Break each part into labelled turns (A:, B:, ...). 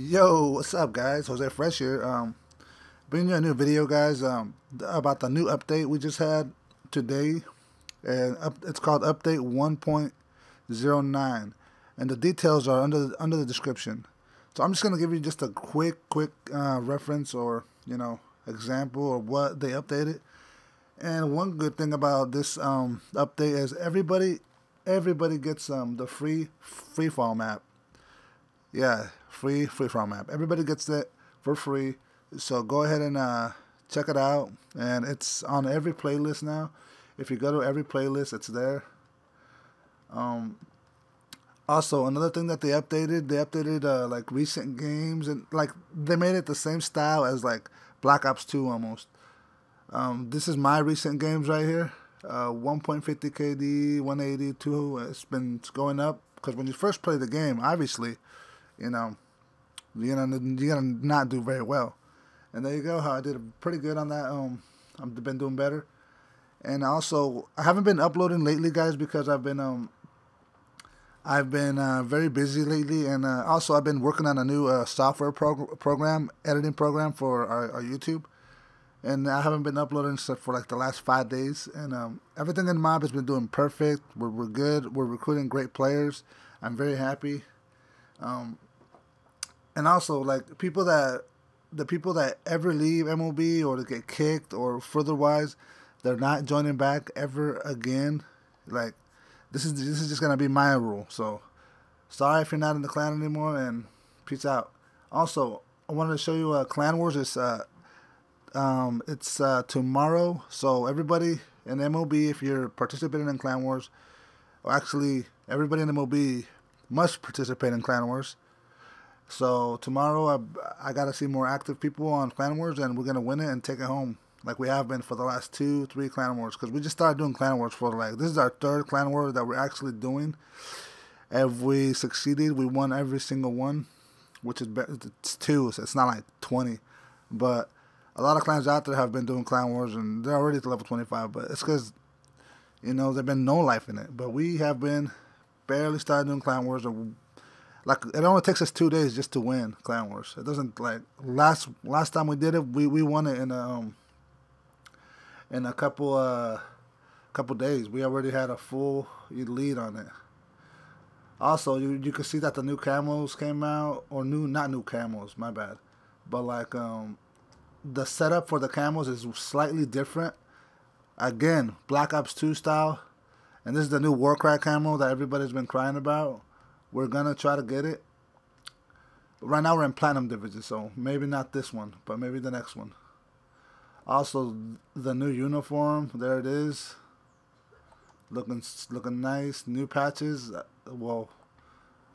A: Yo, what's up, guys? Jose Fresh here. Um, bringing you a new video, guys. Um, about the new update we just had today, and up, it's called Update 1.09, and the details are under under the description. So I'm just gonna give you just a quick, quick uh, reference or you know example of what they updated. And one good thing about this um, update is everybody everybody gets um, the free freefall map. Yeah, free free fall map. Everybody gets it for free. So go ahead and uh, check it out. And it's on every playlist now. If you go to every playlist, it's there. Um, also, another thing that they updated, they updated uh, like recent games and like they made it the same style as like Black Ops 2 almost. Um, this is my recent games right here. Uh, 1.50 KD, 182. It's been going up because when you first play the game, obviously, you know, you're gonna you're gonna not do very well. And there you go. How I did pretty good on that. Um, I've been doing better. And also, I haven't been uploading lately, guys, because I've been um, I've been uh, very busy lately, and uh, also I've been working on a new uh, software prog- program, editing program for our, our, YouTube, and I haven't been uploading stuff for like the last five days. And um, everything in Mob has been doing perfect. We're we're good. We're recruiting great players. I'm very happy. Um, and also like people that the people that ever leave MOB or get kicked or furtherwise, they're not joining back ever again. Like this is this is just gonna be my rule. So sorry if you're not in the clan anymore, and peace out. Also, I wanted to show you uh, Clan Wars. It's uh, um, it's uh, tomorrow. So everybody in MOB, if you're participating in Clan Wars, or actually everybody in MOB must participate in Clan Wars. So tomorrow, I, I got to see more active people on Clan Wars, and we're gonna win it and take it home, like we have been for the last two, three Clan Wars. Because we just started doing Clan Wars for like this is our third Clan War that we're actually doing. If we succeeded, we won every single one, which is it's two, so it's not like twenty. But a lot of clans out there have been doing Clan Wars, and they're already to level twenty five. But it's because you know there's been no life in it. But we have been barely started doing Clan Wars, or like it only takes us two days just to win Clan Wars. It doesn't like last last time we did it, we, we won it in a, um in a couple uh couple days. We already had a full lead on it. Also, you you can see that the new camos came out or new not new camos, my bad, but like um the setup for the camos is slightly different. Again, Black Ops 2 style, and this is the new Warcry camo that everybody's been crying about. We're gonna try to get it. Right now we're in platinum division, so maybe not this one, but maybe the next one. Also, the new uniform, there it is. Looking looking nice. New patches. Well,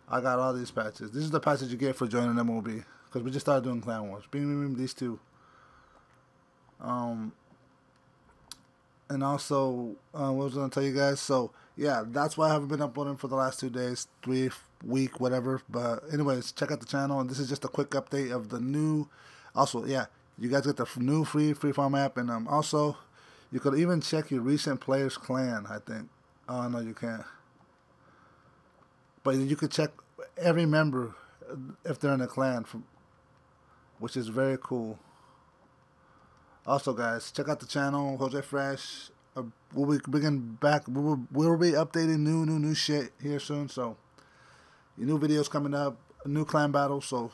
A: I got all these patches. This is the patches you get for joining MOB because we just started doing Clan Wars. Beam, beam, beam, these two. Um, and also, uh, what was I gonna tell you guys? So yeah, that's why I haven't been uploading for the last two days, three week, whatever. But anyways, check out the channel, and this is just a quick update of the new. Also, yeah, you guys get the new free free fall map, and um, also you could even check your recent players clan. I think. Oh no, you can't. But you could check every member if they're in a clan, from, which is very cool. Also, guys, check out the channel, Jose Fresh. Uh, we'll be bringing back. We'll, we'll be updating new, new, new shit here soon. So, new videos coming up, new clan battle. So